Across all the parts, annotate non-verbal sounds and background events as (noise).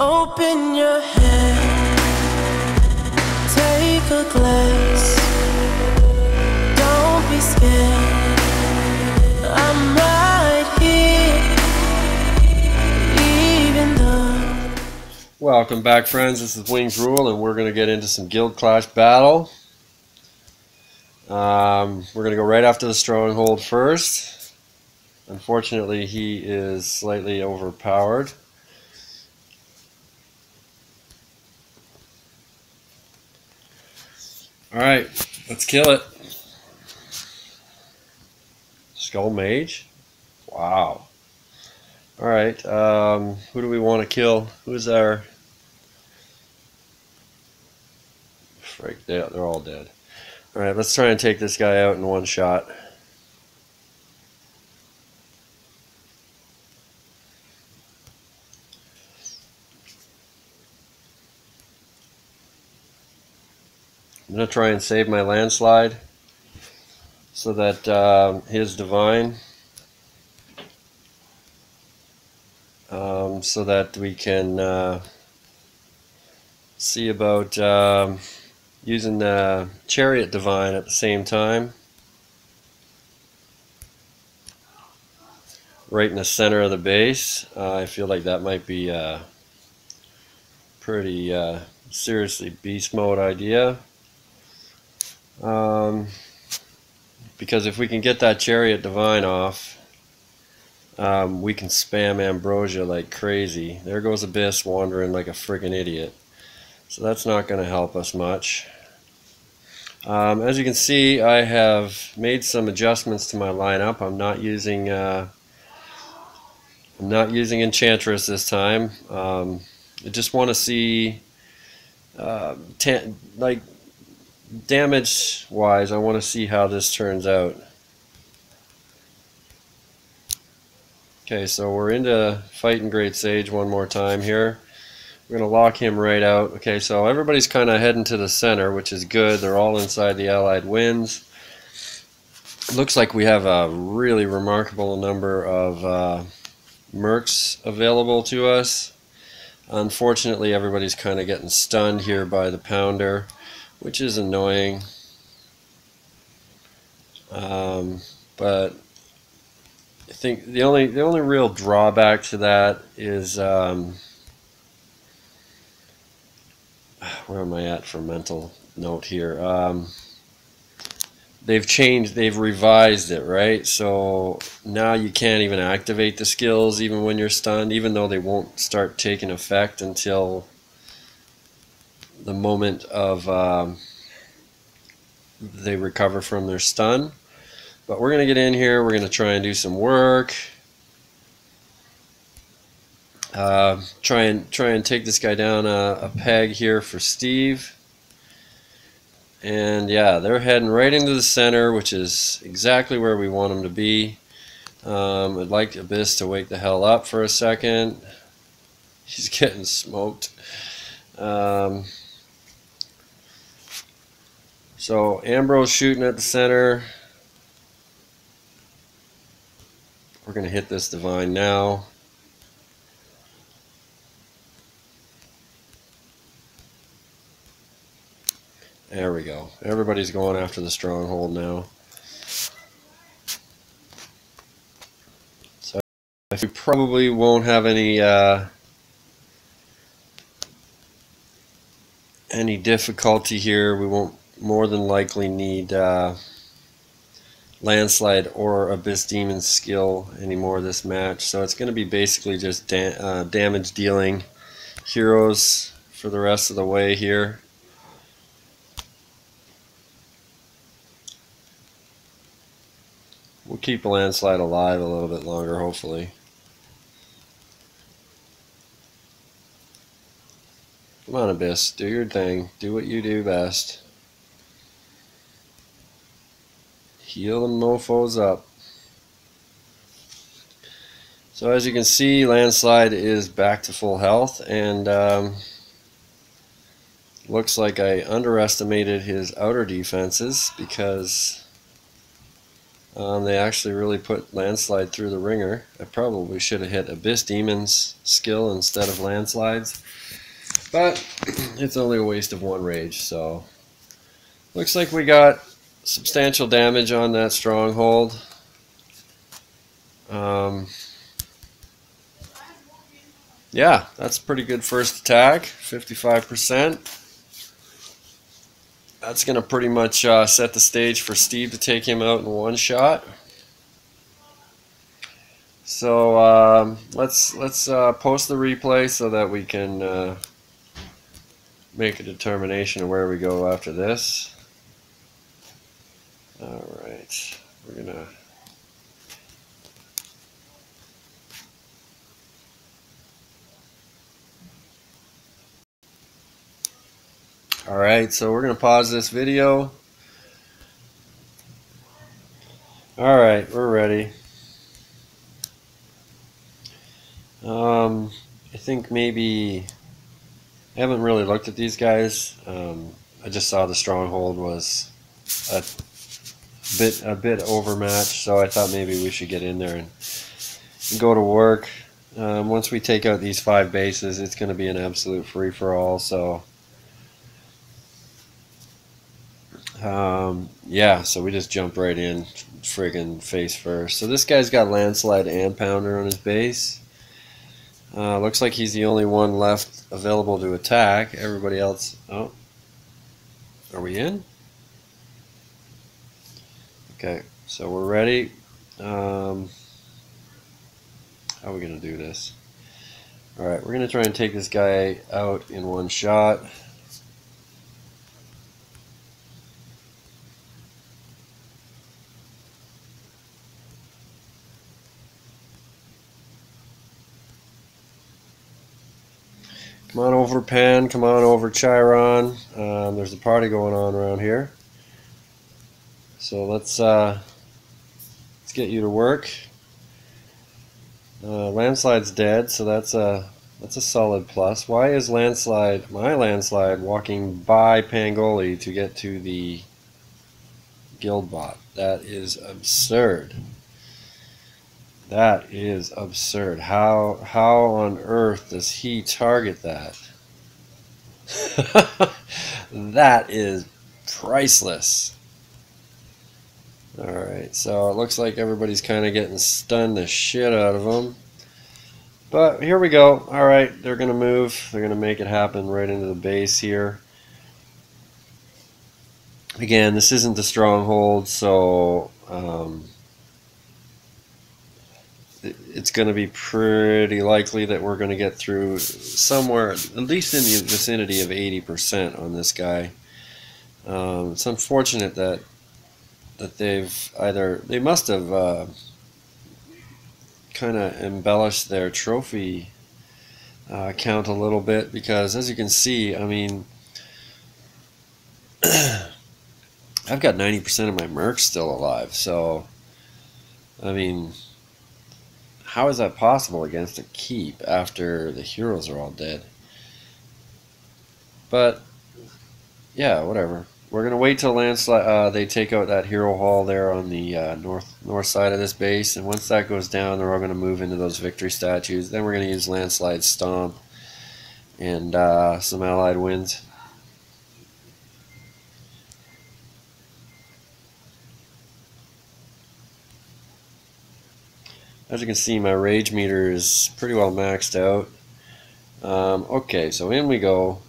Open your take a. Don't be scared, I'm right here, though. Welcome back, friends. This is Wings Rule, and we're going to get into some Guild Clash battle. Um, we're going to go right after the Stronghold first. Unfortunately, he is slightly overpowered. Alright, let's kill it. Skull Mage? Wow. Alright, um, who do we want to kill? Who's our... They, they're all dead. Alright, let's try and take this guy out in one shot. Try and save my landslide so that um, his divine um, so that we can uh, see about um, using the chariot divine at the same time. Right in the center of the base. Uh, I feel like that might be a pretty uh, seriously beast mode idea um, because if we can get that chariot divine off um, we can spam ambrosia like crazy. There goes abyss wandering like a friggin idiot. So that's not going to help us much. Um, as you can see I have made some adjustments to my lineup. I'm not using uh, I'm not using enchantress this time. Um, I just want to see uh, like damage wise, I want to see how this turns out. Okay, so we're into fighting Great Sage one more time here. We're going to lock him right out. Okay, so everybody's kind of heading to the center, which is good. They're all inside the Allied winds. Looks like we have a really remarkable number of uh, mercs available to us. Unfortunately, everybody's kind of getting stunned here by the pounder which is annoying. Um, but I think the only the only real drawback to that is um, where am I at for mental note here? Um, they've changed, they've revised it, right? So now you can't even activate the skills even when you're stunned, even though they won't start taking effect until the moment of um, they recover from their stun. But we're going to get in here. We're going to try and do some work. Uh, try and try and take this guy down a, a peg here for Steve. And yeah, they're heading right into the center, which is exactly where we want them to be. Um, I'd like Abyss to wake the hell up for a second. He's (laughs) getting smoked. Um, so Ambrose shooting at the center. We're going to hit this divine now. There we go. Everybody's going after the stronghold now. So we probably won't have any uh, any difficulty here. We won't more than likely need uh, landslide or abyss demon skill anymore this match. So it's going to be basically just da uh, damage dealing heroes for the rest of the way here. We'll keep a landslide alive a little bit longer hopefully. Come on abyss. Do your thing. Do what you do best heal the mofos up. So as you can see, Landslide is back to full health, and um, looks like I underestimated his outer defenses because Um, they actually really put Landslide through the ringer. I probably should have hit Abyss Demon's skill instead of Landslide's. But (clears throat) it's only a waste of one rage, so looks like we got substantial damage on that stronghold. Um, yeah, that's a pretty good first attack, 55%. That's going to pretty much uh, set the stage for Steve to take him out in one shot. So um, let's let's uh, post the replay so that we can uh, make a determination of where we go after this. All right, we're gonna. All right, so we're gonna pause this video. All right, we're ready. Um, I think maybe I haven't really looked at these guys. Um, I just saw the stronghold was a bit a bit overmatched, so I thought maybe we should get in there and, and go to work. Um, once we take out these five bases, it's going to be an absolute free for all. So. Um, yeah, so we just jump right in, friggin' face first. So this guy's got landslide and pounder on his base. Uh, looks like he's the only one left available to attack. Everybody else, oh, are we in? Okay, so we're ready. Um, how are we gonna do this? All right, we're gonna try and take this guy out in one shot. Come on over, Pan. Come on over, Chiron. Um, there's a party going on around here. So let's uh, let's get you to work. Uh, landslide's dead, so that's a that's a solid plus. Why is landslide my landslide walking by Pangoli to get to the guild bot? That is absurd. That is absurd. How how on earth does he target that? (laughs) that is priceless. Alright, so it looks like everybody's kind of getting stunned the shit out of them. But here we go. Alright, they're going to move. They're going to make it happen right into the base here. Again, this isn't the stronghold, so... Um, it's going to be pretty likely that we're going to get through somewhere, at least in the vicinity of 80% on this guy. Um, it's unfortunate that that they've either they must have uh, kind of embellished their trophy uh, count a little bit because, as you can see, I mean. (clears throat) I've got 90% of my mercs still alive, so I mean, how is that possible against a keep after the heroes are all dead? But, yeah, whatever. We're to wait till landslide, uh, they take out that hero hall there on the uh, north north side of this base. And once that goes down, they're all going to move into those victory statues. Then we're going to use landslide stomp and uh, some allied winds. As you can see, my rage meter is pretty well maxed out. Um, okay, so in we go.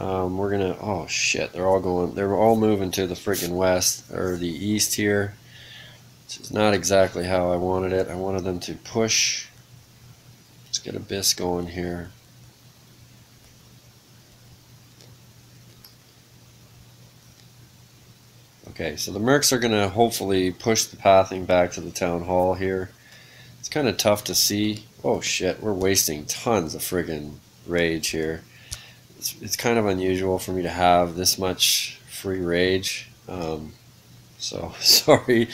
Um, we're gonna. Oh shit! They're all going. They're all moving to the freaking west or the east here. This is not exactly how I wanted it. I wanted them to push. Let's get Abyss going here. Okay, so the Mercs are going to hopefully push the pathing back to the town hall here. It's kind of tough to see. Oh shit, we're wasting tons of friggin' rage here. It's, it's kind of unusual for me to have this much free rage. Um, so, (laughs) sorry.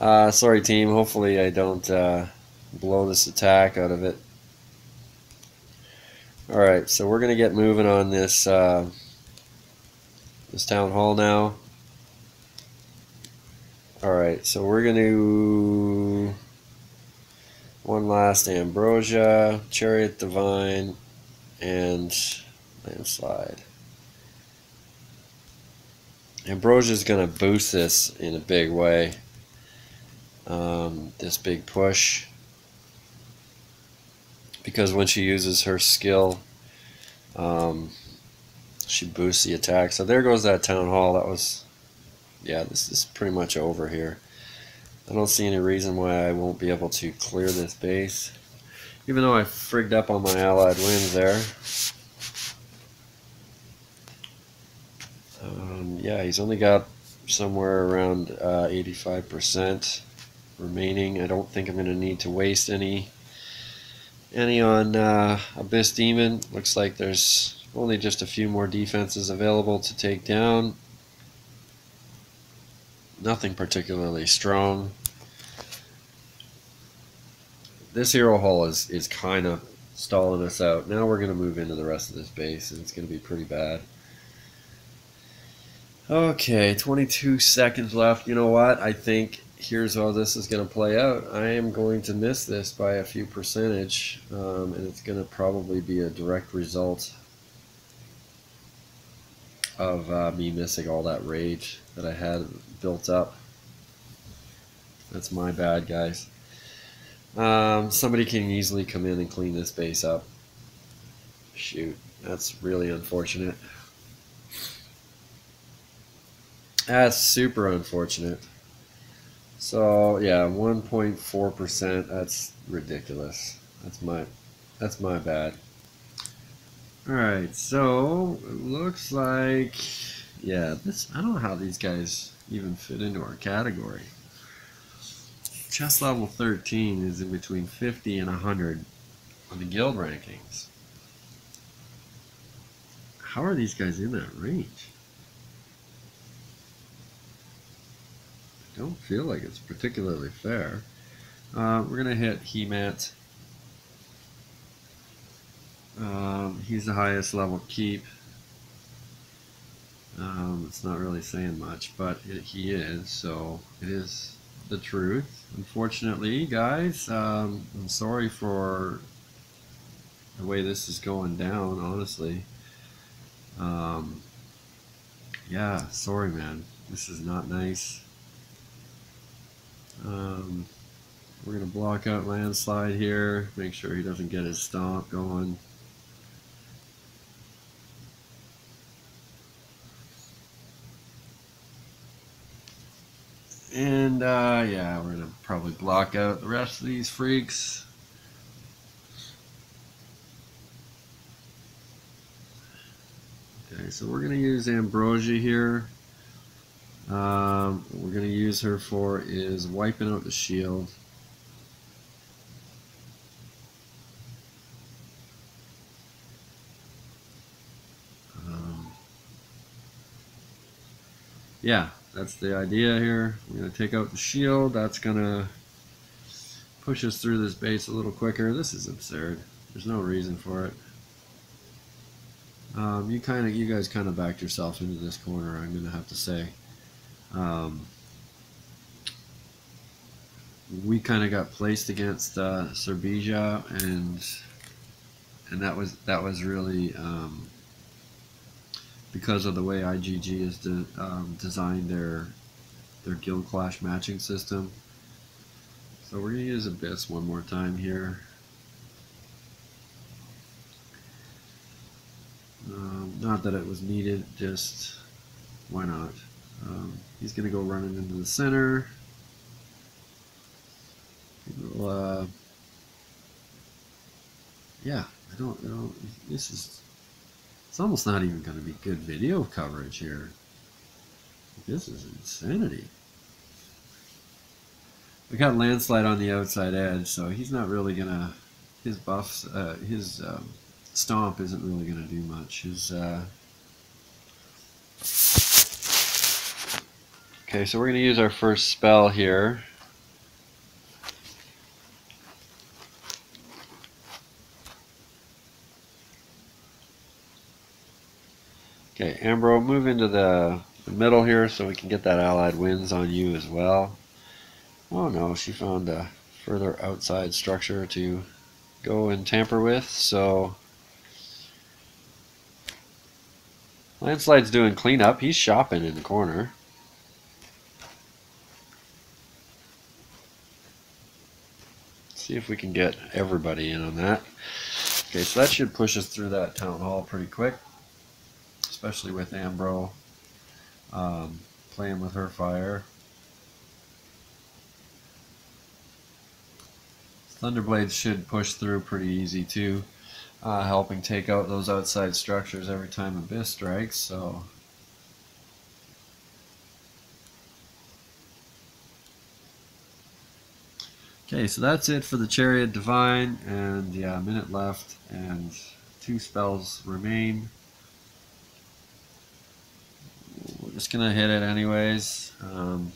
Uh, sorry, team. Hopefully I don't uh, blow this attack out of it. Alright, so we're to get moving on this, uh, this town hall now. Alright, so we're to. One last Ambrosia, Chariot Divine, and Landslide. Is going to boost this in a big way. Um, this big push. Because when she uses her skill, um, she boosts the attack. So there goes that Town Hall. That was, yeah, this is pretty much over here. I don't see any reason why I won't be able to clear this base. Even though I frigged up on my allied wins there. Um, yeah, he's only got somewhere around uh, 85% remaining. I don't think I'm going to need to waste any any on uh, Abyss Demon. Looks like there's only just a few more defenses available to take down. Nothing particularly strong. This hero hall is, is kind of stalling us out. Now we're going to move into the rest of this base, and it's going to be pretty bad. Okay, 22 seconds left. You know what? I think here's how this is going to play out. I am going to miss this by a few percentage, um, and it's going to probably be a direct result of uh, me missing all that rage that I had built up. That's my bad, guys. Um, somebody can easily come in and clean this base up. Shoot, that's really unfortunate. That's super unfortunate. So yeah, 1.4%. That's ridiculous. That's my that's my bad. All right, so it looks like yeah, this I don't know how these guys even fit into our category. Chess level 13 is in between 50 and 100 on the guild rankings. How are these guys in that range? Don't feel like it's particularly fair. Uh, we're going to hit Hemat. Um, he's the highest level keep. Um, it's not really saying much, but it, he is, so it is the truth. Unfortunately, guys, um, I'm sorry for the way this is going down, honestly. Um, yeah, sorry, man. This is not nice. Um, we're going to block out landslide here, make sure he doesn't get his stomp going. And uh, yeah, we're going to probably block out the rest of these freaks. Okay, so we're going to use Ambrosia here. Um, what we're going to use her for is wiping out the shield. Um, yeah, that's the idea here. We're going to take out the shield. That's going to push us through this base a little quicker. This is absurd. There's no reason for it. Um, you kind of, you guys kind of backed yourself into this corner. I'm going to have to say. Um, we kind of got placed against uh, Serbia, and and that was that was really um, because of the way IGG has de um, designed their their guild clash matching system. So we're gonna use Abyss one more time here. Um, not that it was needed, just why not? Um, he's going to go running into the center. Uh, yeah, I don't, don't, this is, it's almost not even going to be good video coverage here. This is insanity. We got landslide on the outside edge, so he's not really going to, his buffs, uh, his um, stomp isn't really going to do much. His, uh, Okay, so we're going to use our first spell here. Okay, Ambro, move into the the middle here so we can get that allied winds on you as well. Oh no, she found a further outside structure to go and tamper with, so Landslide's doing cleanup. He's shopping in the corner. See if we can get everybody in on that. Okay, so that should push us through that town hall pretty quick, especially with Ambro um, playing with her fire. Thunderblades should push through pretty easy too, uh, helping take out those outside structures every time a Abyss strikes. So. Okay, so that's it for the Chariot Divine, and yeah, a minute left, and two spells remain. We're just gonna hit it anyways. Um,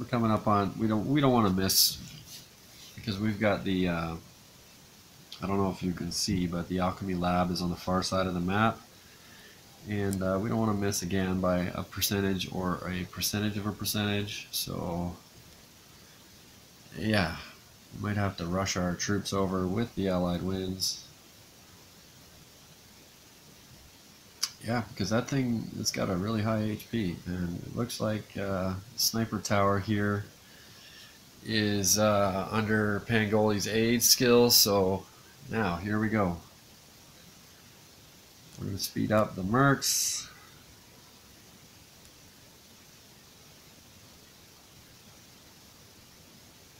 we're coming up on we don't we don't want to miss because we've got the uh, I don't know if you can see, but the Alchemy Lab is on the far side of the map, and uh, we don't want to miss again by a percentage or a percentage of a percentage. So yeah, we might have to rush our troops over with the Allied winds. Yeah, because that thing it's got a really high HP, and it looks like uh, sniper tower here is uh, under Pangoli's aid skill, So now here we go. We're gonna speed up the mercs.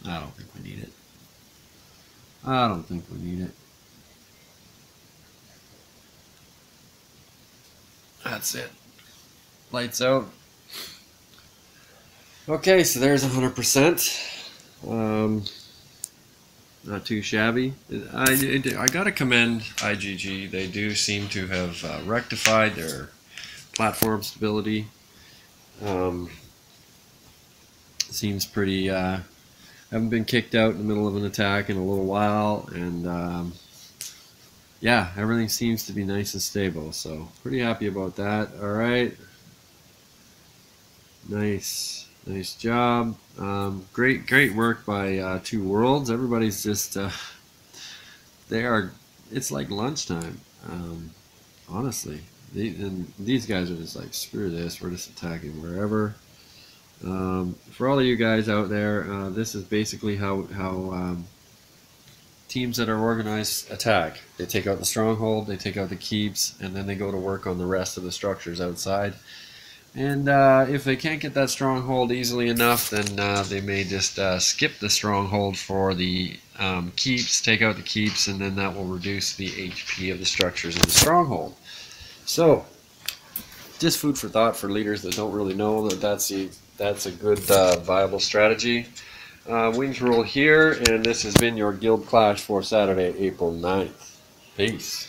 I don't think we need it. I don't think we need it. That's it. Lights out. Okay, so there's 100%. Um, not too shabby. I, I gotta commend IGG. They do seem to have uh, rectified their platform stability. Um, seems pretty. Uh, haven't been kicked out in the middle of an attack in a little while, and um, yeah, everything seems to be nice and stable. So pretty happy about that. All right, nice, nice job. Um, great, great work by uh, Two Worlds. Everybody's just uh, they are. It's like lunchtime. Um, honestly, they, and these guys are just like screw this. We're just attacking wherever. Um, for all of you guys out there, uh, this is basically how how um, teams that are organized attack. They take out the stronghold, they take out the keeps, and then they go to work on the rest of the structures outside. And uh, if they can't get that stronghold easily enough, then uh, they may just uh, skip the stronghold for the um, keeps, take out the keeps, and then that will reduce the HP of the structures in the stronghold. So, just food for thought for leaders that don't really know that that's the that's a good uh, viable strategy. Uh, wings rule here, and this has been your Guild Clash for Saturday, April 9th. Peace.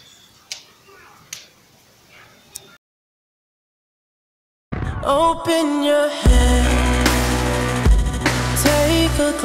Open your head, take a.